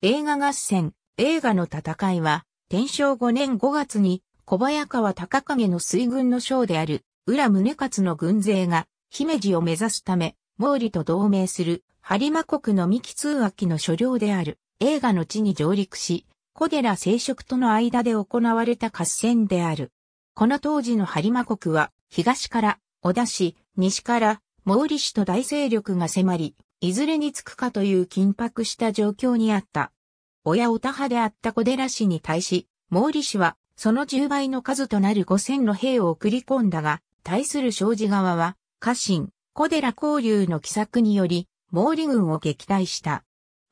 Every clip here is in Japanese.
映画合戦、映画の戦いは、天正5年5月に小早川高影の水軍の将である、浦宗勝の軍勢が、姫路を目指すため、毛利と同盟する、播磨国の三木通脇の所領である、映画の地に上陸し、小寺聖職との間で行われた合戦である。この当時の播磨国は、東から、小田市、西から、毛利氏と大勢力が迫り、いずれにつくかという緊迫した状況にあった。親オタ派であった小寺氏に対し、毛利氏はその10倍の数となる5000の兵を送り込んだが、対する庄司側は、家臣、小寺交流の奇策により、毛利軍を撃退した。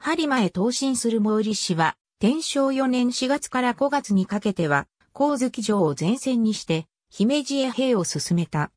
播磨へ投進する毛利氏は、天正4年4月から5月にかけては、光月城を前線にして、姫路へ兵を進めた。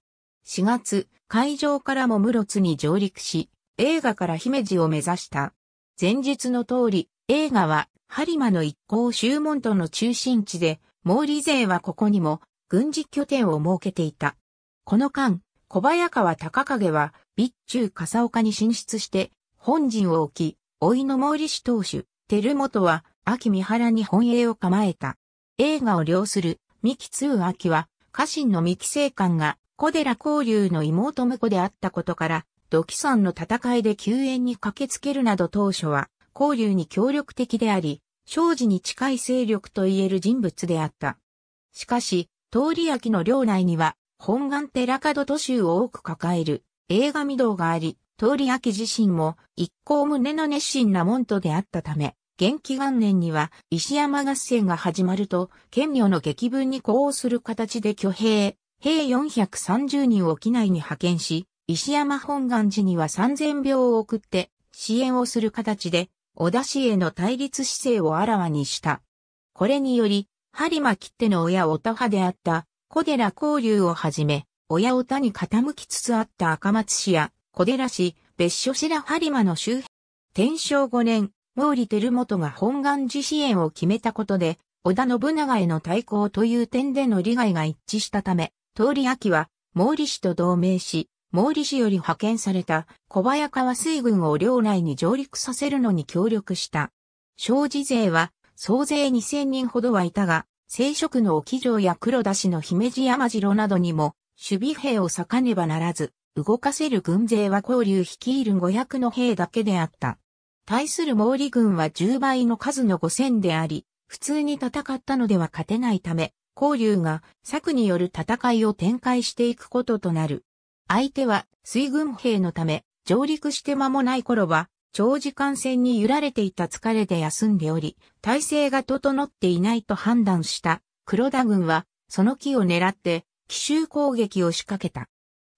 4月、海上からも室津に上陸し、映画から姫路を目指した。前述の通り、映画は、播磨の一行修門との中心地で、毛利勢はここにも軍事拠点を設けていた。この間、小早川高影は、備中笠岡に進出して、本陣を置き、老いの毛利氏当主、照本は、秋三原に本営を構えた。映画を領する、三木通秋は、家臣の三木聖官が、小寺交流の妹婿であったことから、土器山の戦いで救援に駆けつけるなど当初は、交流に協力的であり、正治に近い勢力と言える人物であった。しかし、通り焼の領内には、本願寺門都州を多く抱える映画御堂があり、通り焼自身も一向胸の熱心な門徒であったため、元気元年には石山合戦が始まると、県領の激文に呼応する形で挙兵、兵430人を機内に派遣し、石山本願寺には3000秒を送って支援をする形で小田氏への対立姿勢をあらわにした。これにより、播磨切手の親小田派であった小寺交流をはじめ、親小田に傾きつつあった赤松氏や小寺氏、別所氏ら播磨の周辺。天正5年、毛利照元が本願寺支援を決めたことで、織田信長への対抗という点での利害が一致したため、通り秋は毛利氏と同盟し、毛利氏より派遣された小早川水軍を領内に上陸させるのに協力した。庄司勢は総勢2000人ほどはいたが、聖職の沖城や黒田氏の姫路山城などにも守備兵を割かねばならず、動かせる軍勢は交流率いる500の兵だけであった。対する毛利軍は10倍の数の5000であり、普通に戦ったのでは勝てないため、交流が策による戦いを展開していくこととなる。相手は水軍兵のため、上陸して間もない頃は、長時間戦に揺られていた疲れで休んでおり、体制が整っていないと判断した黒田軍は、その木を狙って、奇襲攻撃を仕掛けた。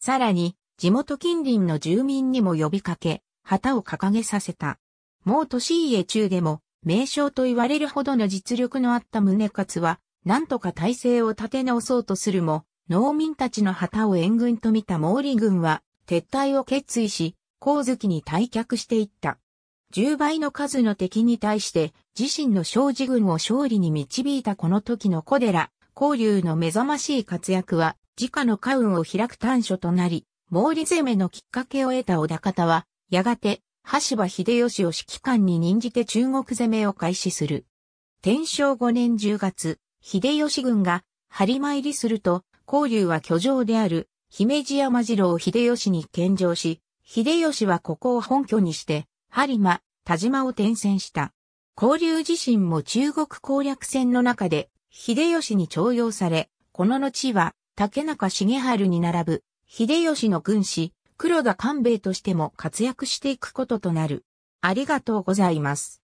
さらに、地元近隣の住民にも呼びかけ、旗を掲げさせた。もう年家中でも、名将と言われるほどの実力のあった宗勝は、なんとか体制を立て直そうとするも、農民たちの旗を援軍と見た毛利軍は撤退を決意し、光月に退却していった。10倍の数の敵に対して自身の正治軍を勝利に導いたこの時の小寺、交流の目覚ましい活躍は、自家の家運を開く短所となり、毛利攻めのきっかけを得た小田方は、やがて、橋場秀吉を指揮官に任じて中国攻めを開始する。天正5年10月、秀吉軍が張り参りすると、交流は居城である姫路山城を秀吉に献上し、秀吉はここを本拠にして、播磨、田島を転戦した。交流自身も中国攻略戦の中で、秀吉に徴用され、この後は、竹中重春に並ぶ、秀吉の軍師、黒田官兵衛としても活躍していくこととなる。ありがとうございます。